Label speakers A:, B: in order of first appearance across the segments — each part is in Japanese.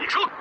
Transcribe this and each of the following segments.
A: 你说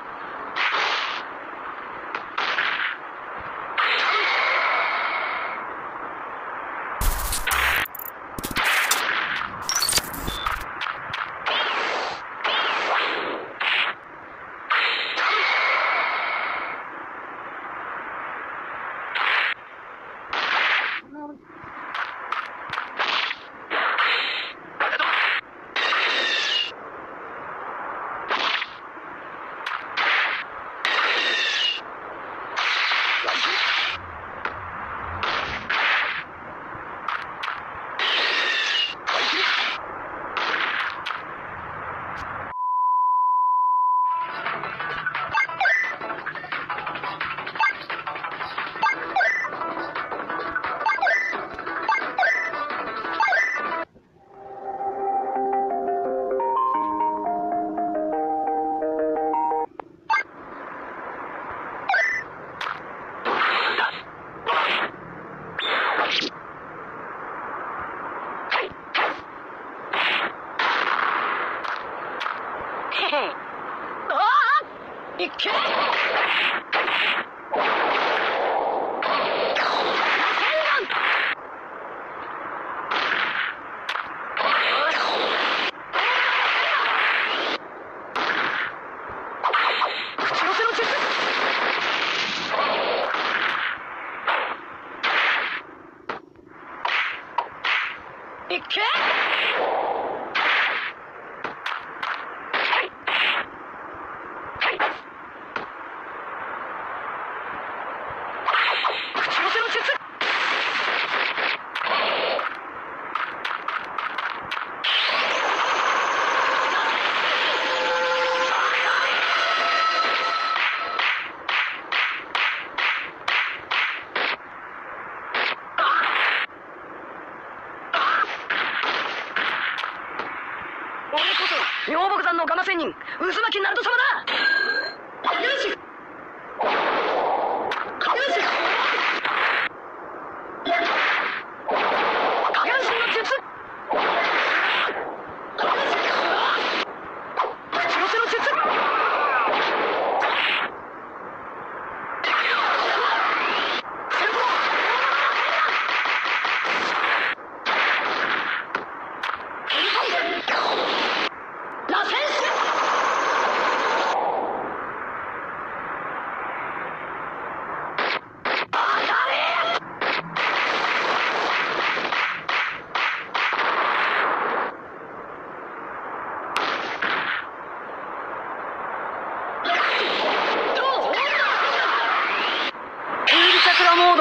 A: いけ。いけ。俺こそ妙木山のガマ仙人渦巻鳴門様だ。よし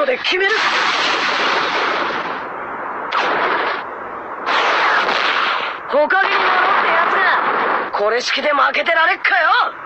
A: で決める。ほかげに守ってやつがこれ式で負けてられっかよ。